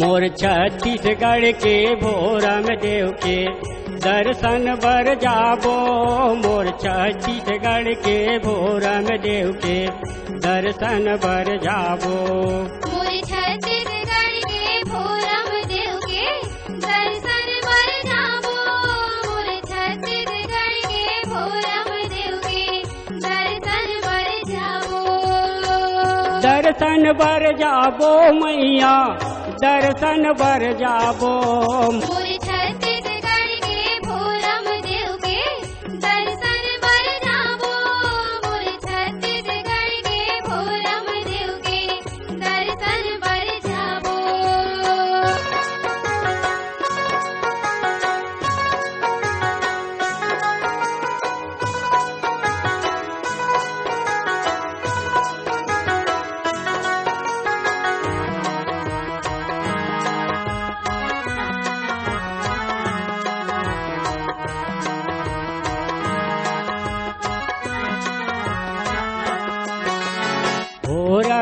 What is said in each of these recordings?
मोर छत्तीसगढ़ के भोरम देव के दर्शन भर जाबो मोर छत्तीसगढ़ के भोरम देव के दर्शन बर जाबो मोर छत्तीसगढ़ के दर्शन बर देव के दर्शन बर जाबो दर्शन बर जाबो मैया दर्शन बर जाबो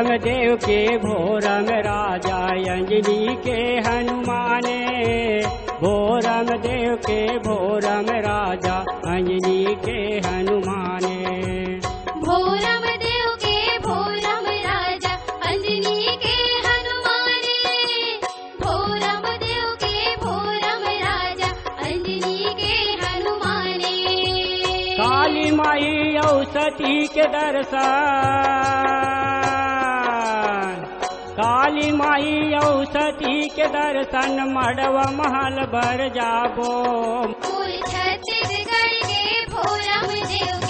के भोरम राजा अञ्जनी के हनुमाने भोरम देव के भोरम राजा अञ्जनी के हनुमाने भोरम देव के भोरम राजा अञ्जनी के हनुमाने भोरम देव के भोरम राजा अञ्जनी के हनुमाने काली माई औसी के दर्श काली औ सती के दर्शन मडव महल भर जाबो छत्तीसगढ़ के भोला देव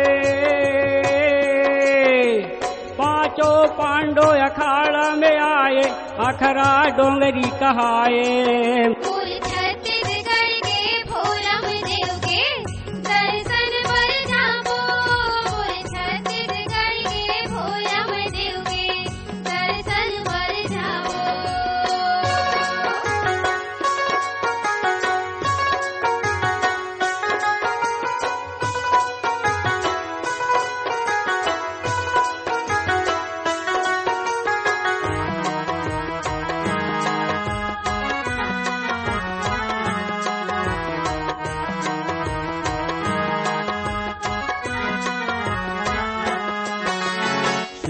पांडो अखाड़ा में आए अखरा डोंगरी कहाए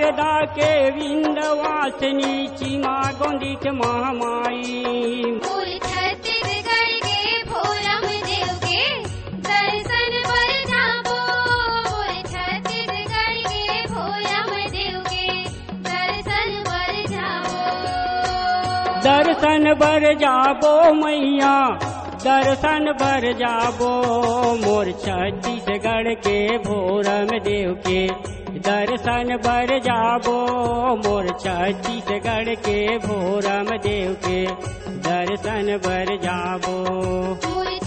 शारदा के विन्दवासिनी चिमा गोन्दित महामायी दर्शन भर जाबो मैया दर्शन भर जाबो मोर छत्तीसगढ़ के भोरम देव के दर्शन बर जाबो मोर छत्तीसगढ़ के भोरम देव के दर्शन बर जाबो